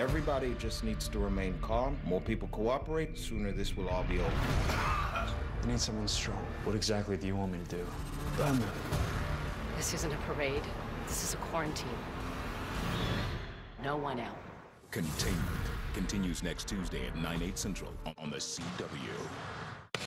Everybody just needs to remain calm. More people cooperate, sooner this will all be over. I need someone strong. What exactly do you want me to do? Batman. This isn't a parade. This is a quarantine. No one out. Containment continues next Tuesday at 9, 8 central on the CW.